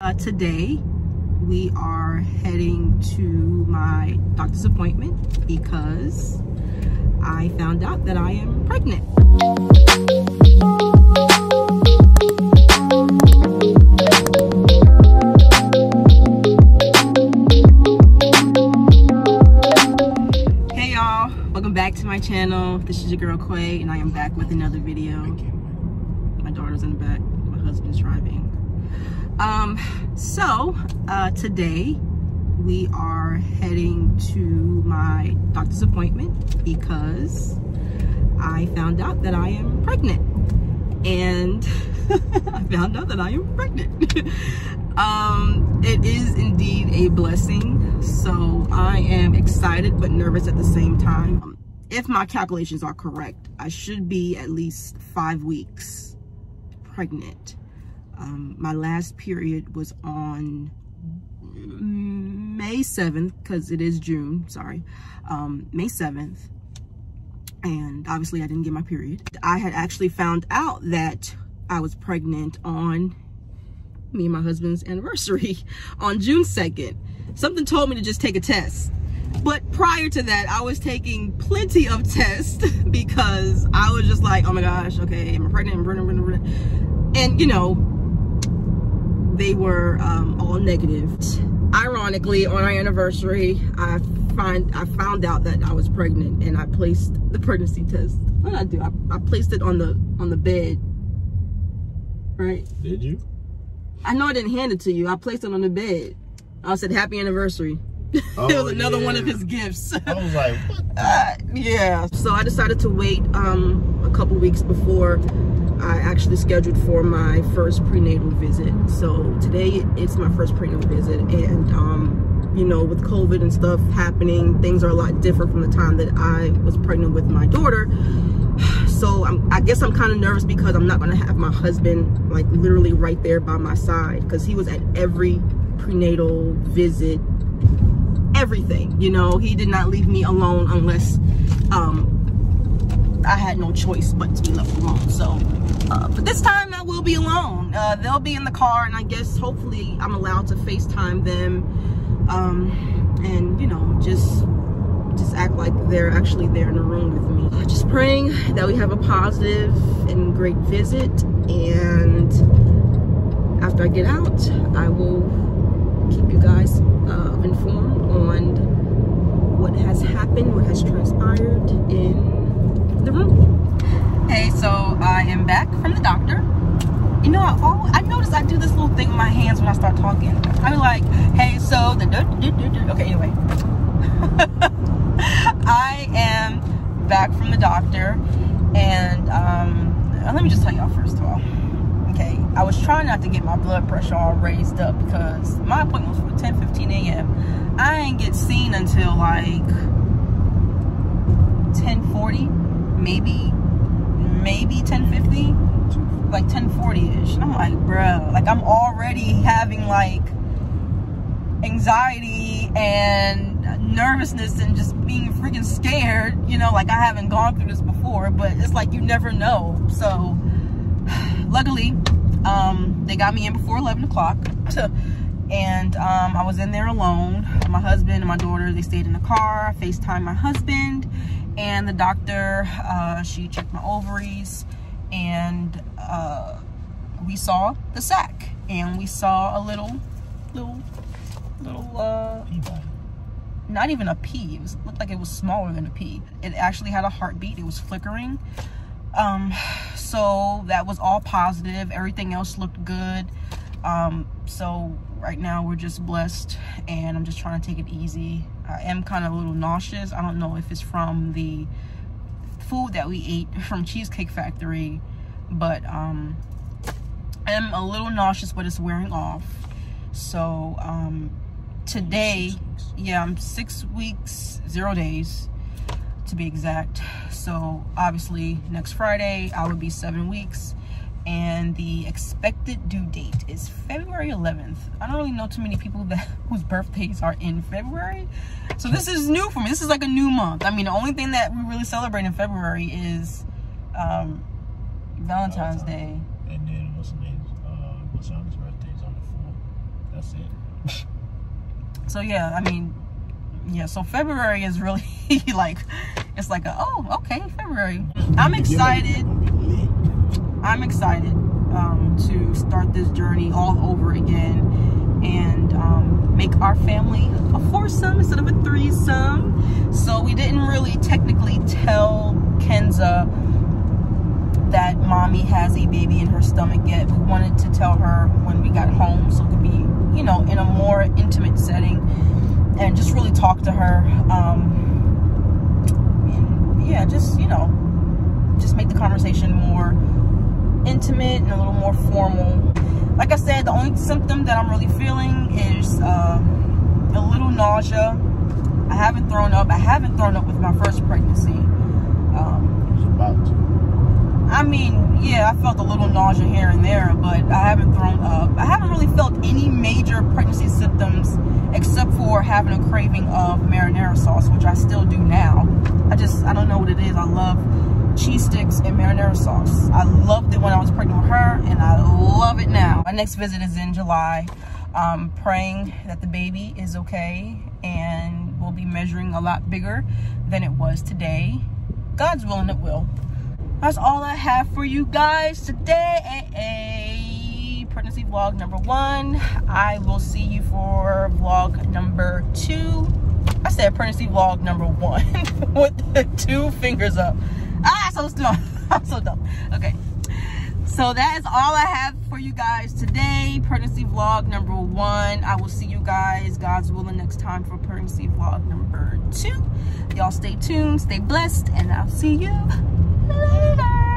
Uh, today we are heading to my doctor's appointment because I found out that I am pregnant. Hey y'all, welcome back to my channel. This is your girl Quay and I am back with another video. My daughter's in the back, my husband's driving. Um, so uh, today we are heading to my doctor's appointment because I found out that I am pregnant. And I found out that I am pregnant. um, it is indeed a blessing. So I am excited but nervous at the same time. If my calculations are correct, I should be at least five weeks pregnant. Um, my last period was on May 7th, because it is June, sorry, um, May 7th. And obviously I didn't get my period. I had actually found out that I was pregnant on me and my husband's anniversary on June 2nd. Something told me to just take a test. But prior to that, I was taking plenty of tests because I was just like, oh my gosh, okay, I'm pregnant, I'm pregnant. And you know, they were um, all negative. Ironically, on our anniversary, I find I found out that I was pregnant, and I placed the pregnancy test. What did I do? I, I placed it on the on the bed. Right? Did you? I know I didn't hand it to you. I placed it on the bed. I said happy anniversary. Oh, it was another yeah. one of his gifts. I was like, what? Uh, yeah. So I decided to wait um, a couple weeks before I actually scheduled for my first prenatal visit. So today it's my first prenatal visit, and um, you know, with COVID and stuff happening, things are a lot different from the time that I was pregnant with my daughter. So I'm, I guess I'm kind of nervous because I'm not gonna have my husband like literally right there by my side because he was at every prenatal visit everything you know he did not leave me alone unless um i had no choice but to be left alone. So uh, but this time i will be alone. Uh, they'll be in the car and i guess hopefully i'm allowed to facetime them um and you know just just act like they're actually there in the room with me. Just praying that we have a positive and great visit and after i get out i will keep you guys uh, informed on what has happened, what has transpired in Hey, so I am back from the doctor. You know, I, oh, I noticed I do this little thing with my hands when I start talking. I'm like, hey, so the do do do okay, anyway. I am back from the doctor, and um, let me just tell y'all first of all okay i was trying not to get my blood pressure all raised up because my appointment was for 10 15 a.m i ain't get seen until like 10 40 maybe maybe 10 50 like 1040ish and i'm like bro like i'm already having like anxiety and nervousness and just being freaking scared you know like i haven't gone through this before but it's like you never know. So luckily um, they got me in before 11 o'clock. And um, I was in there alone. My husband and my daughter they stayed in the car. I FaceTime my husband and the doctor uh, she checked my ovaries and uh, we saw the sac and we saw a little little little uh, not even a pea it was looked like it was smaller than a pea it actually had a heartbeat it was flickering. Um so that was all positive everything else looked good. Um so right now we're just blessed and i'm just trying to take it easy i am kind of a little nauseous. I don't know if it's from the food that we ate from cheesecake factory but um i'm a little nauseous but it's wearing off. So um today yeah i'm six weeks zero days to be exact. So obviously next friday i would be seven weeks and the expected due date is february 11th i don't really know too many people that whose birthdays are in february so this is new for me this is like a new month i mean the only thing that we really celebrate in february is um valentine's day And then what's the name? Uh, birthday is on the 4th. That's it. so yeah, I mean, yeah. So February is really like, it's like a oh okay February. I'm excited. I'm excited um, to start this journey all over again and um, make our family a foursome instead of a threesome. So we didn't really technically tell Kenza that mommy has a baby in her stomach yet. We wanted to tell her when we got home so it could be, you know, in a more intimate setting and just really talk to her. Um, and yeah, just, you know, just make the conversation more intimate and a little more formal. Like I said, the only symptom that I'm really feeling is uh, a little nausea. I haven't thrown up. I haven't thrown up with my first pregnancy. Um, about to. I mean, yeah, I felt a little nausea here and there, but I haven't thrown up. I haven't really felt any major pregnancy symptoms except for having a craving of marinara sauce, which I still do now. I just, I don't know what it is. I love cheese sticks and marinara sauce. I loved it when I was pregnant with her, and I love it now. My next visit is in July. Praying that the baby is okay and will be measuring a lot bigger than it was today. God's willing it will that's all I have for you guys today. Pregnancy vlog number one. I will see you for vlog number two. I said pregnancy vlog number one with the two fingers up. So. I'm so dumb. Okay. So that is all I have for you guys today. Pregnancy vlog number one. I will see you guys, God's willing, next time for pregnancy vlog number two. Y'all stay tuned, stay blessed, and I'll see you later.